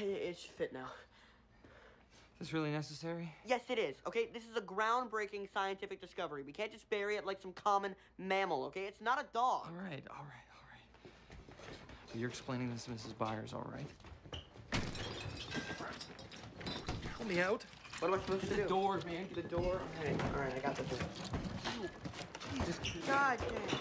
It should fit now. Is this really necessary? Yes, it is, okay? This is a groundbreaking scientific discovery. We can't just bury it like some common mammal, okay? It's not a dog. All right, all right, all right. You're explaining this to Mrs. Byers, all right? Help me out. What am I supposed Get to do? the door, man. Get the door. Okay, all right, I got the door. Jesus God damn.